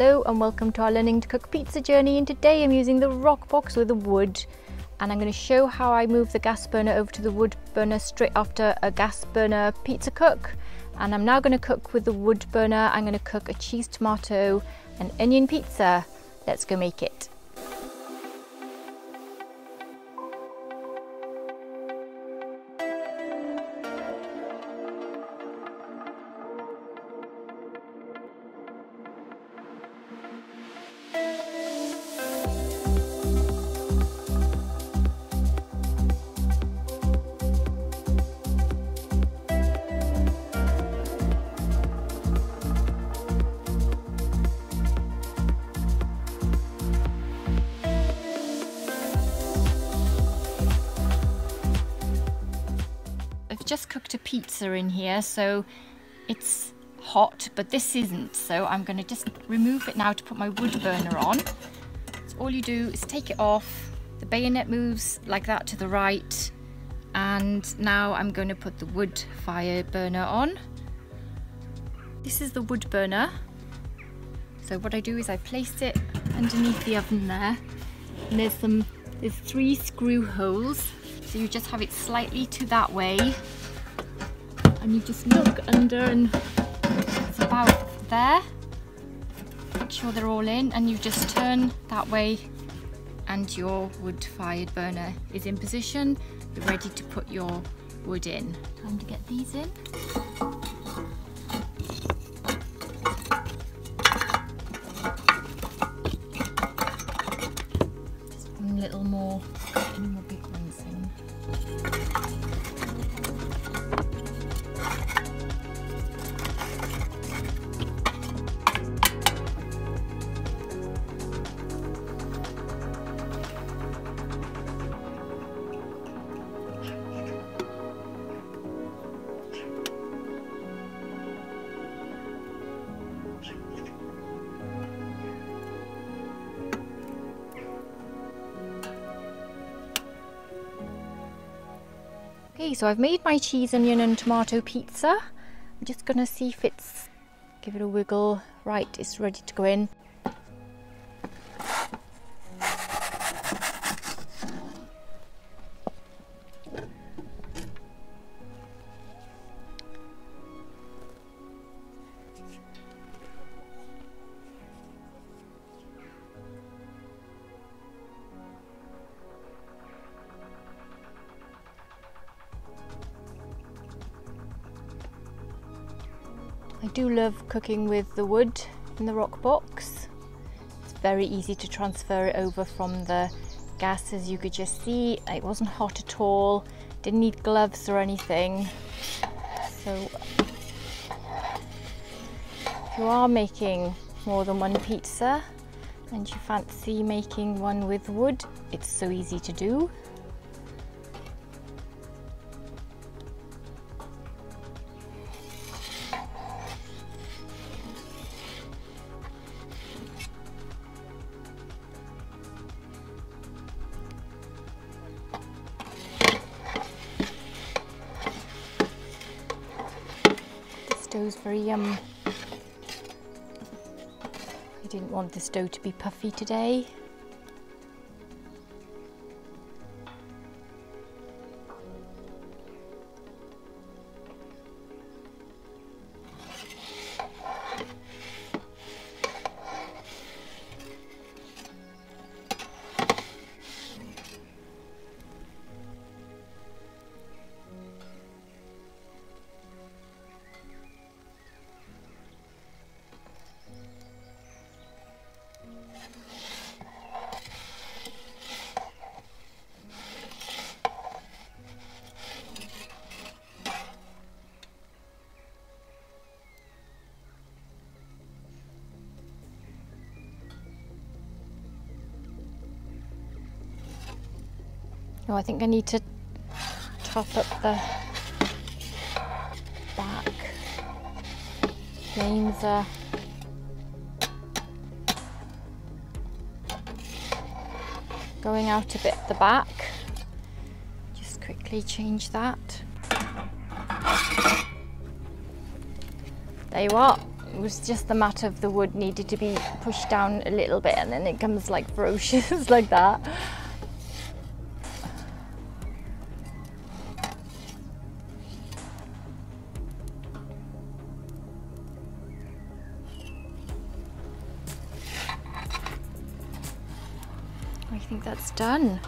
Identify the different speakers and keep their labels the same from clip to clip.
Speaker 1: Hello and welcome to our learning to cook pizza journey and today I'm using the Roccbox with the wood and I'm going to show how I move the gas burner over to the wood burner straight after a gas burner pizza cook and I'm now going to cook with the wood burner. I'm going to cook a cheese tomato and onion pizza. Let's go make it. Just cooked a pizza in here, so it's hot, but this isn't. So I'm going to just remove it now to put my wood burner on. So all you do is take it off. The bayonet moves like that to the right. And now I'm going to put the wood fire burner on. This is the wood burner. So what I do is I place it underneath the oven there. And there's some, there's three screw holes. So you just have it slightly to that way and you just look under and it's about there. Make sure they're all in and you just turn that way and your wood fired burner is in position. You're ready to put your wood in. Time to get these in Okay, so I've made my cheese, onion and tomato pizza. I'm just gonna see if it's, give it a wiggle. Right, it's ready to go in. I do love cooking with the wood in the Roccbox. It's very easy to transfer it over from the gas as you could just see. It wasn't hot at all, didn't need gloves or anything. So if you are making more than one pizza and you fancy making one with wood, it's so easy to do. Very um I didn't want this dough to be puffy today Oh, I think I need to top up the back. Flames are going out a bit at the back. Just quickly change that. There you are, It was just the matter of the wood needed to be pushed down a little bit and then it comes like ferocious like that. Think that's done.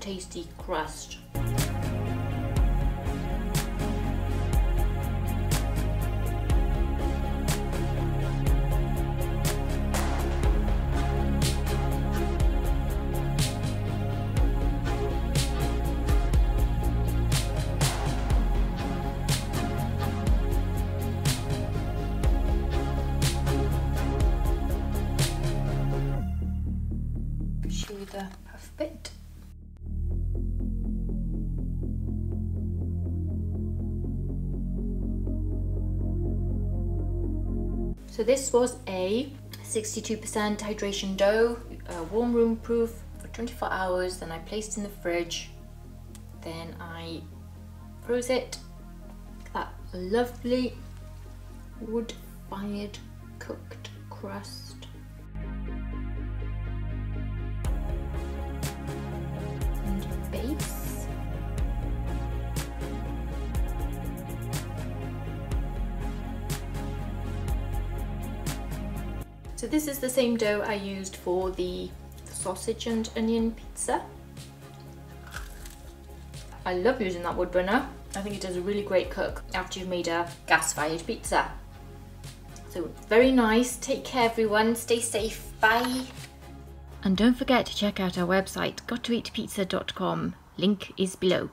Speaker 2: Tasty crust. Show you the puff bit. So this was a 62% hydration dough, uh, warm room proof for 24 hours. Then I placed in the fridge. Then I froze it. That lovely wood-fired cooked crust. So this is the same dough I used for the sausage and onion pizza. I love using that wood burner. I think it does a really great cook after you've made a gas-fired pizza. So very nice. Take care everyone. Stay safe. Bye.
Speaker 1: And don't forget to check out our website, got2eatpizza.com. Link is below.